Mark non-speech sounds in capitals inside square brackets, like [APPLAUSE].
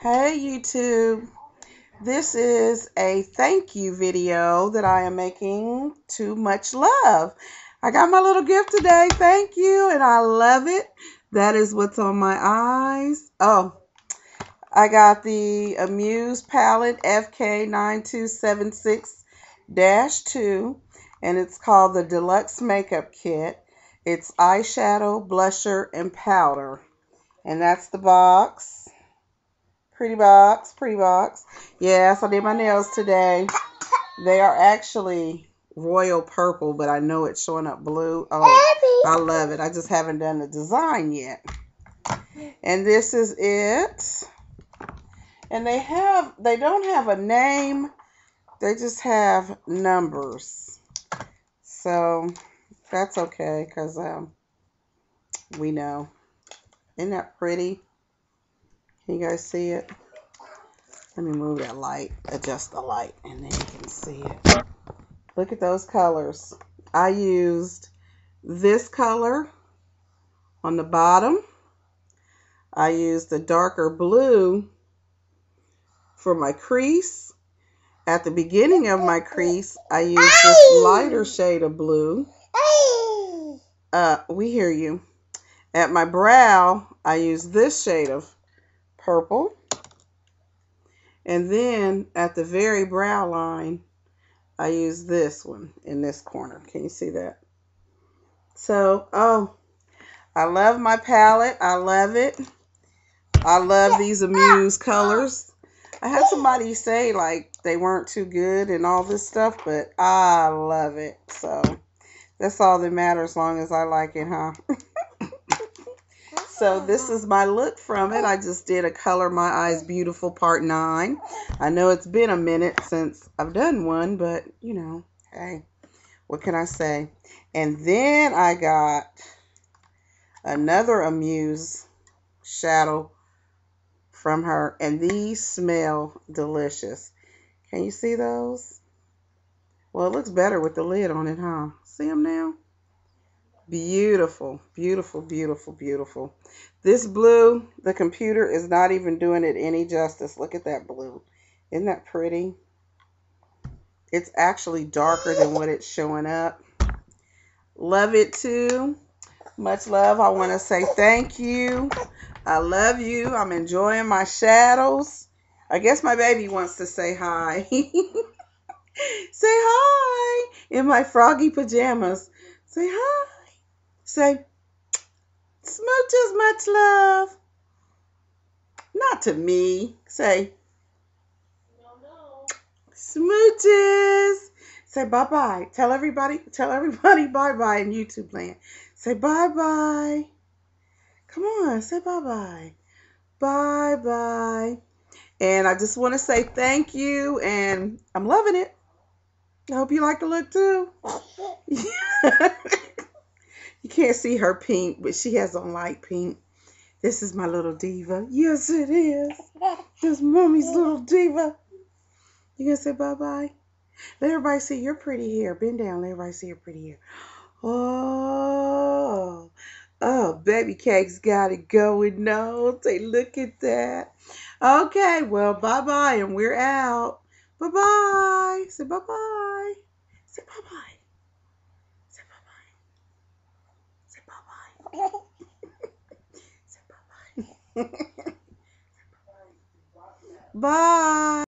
Hey YouTube. This is a thank you video that I am making to Much Love. I got my little gift today. Thank you. And I love it. That is what's on my eyes. Oh, I got the Amuse palette FK9276-2 and it's called the Deluxe Makeup Kit. It's eyeshadow, blusher, and powder. And that's the box. Pretty box, pretty box. Yes, I did my nails today. They are actually royal purple, but I know it's showing up blue. Oh, I love it. I just haven't done the design yet. And this is it. And they have, they don't have a name. They just have numbers. So that's okay because um, we know. Isn't that pretty? Can you guys see it? Let me move that light, adjust the light, and then you can see it. Look at those colors. I used this color on the bottom. I used the darker blue for my crease. At the beginning of my crease, I used this lighter shade of blue. Uh, we hear you. At my brow, I used this shade of purple. And then at the very brow line, I use this one in this corner. Can you see that? So, oh, I love my palette. I love it. I love these Amuse colors. I had somebody say like they weren't too good and all this stuff, but I love it. So that's all that matters as long as I like it, huh? [LAUGHS] so this is my look from it. I just did a Color My Eyes Beautiful Part 9. I know it's been a minute since I've done one, but, you know, hey, what can I say? And then I got another Amuse shadow from her. And these smell delicious. Can you see those? Well, it looks better with the lid on it, huh? See them now? Beautiful, beautiful, beautiful, beautiful. This blue, the computer is not even doing it any justice. Look at that blue. Isn't that pretty? It's actually darker than what it's showing up. Love it too. Much love. I want to say thank you. I love you. I'm enjoying my shadows. I guess my baby wants to say hi. [LAUGHS] Say hi in my froggy pajamas. Say hi. Say, smooches, much love. Not to me. Say, no, no. smooches. Say bye-bye. Tell everybody, tell everybody [LAUGHS] bye-bye in YouTube land. Say bye-bye. Come on, say bye-bye. Bye-bye. And I just want to say thank you, and I'm loving it. I hope you like the look too. [LAUGHS] [LAUGHS] you can't see her pink, but she has on light pink. This is my little diva. Yes, it is. This mommy's little diva. You gonna say bye-bye? Let everybody see your pretty hair. Bend down. Let everybody see your pretty hair. Oh, oh, baby cake's got it going on. Say, look at that. Okay, well, bye-bye, and we're out. Bye-bye. Say bye-bye. Say bye-bye. Say bye-bye. Say bye-bye. Say bye-bye. [LAUGHS] Bye.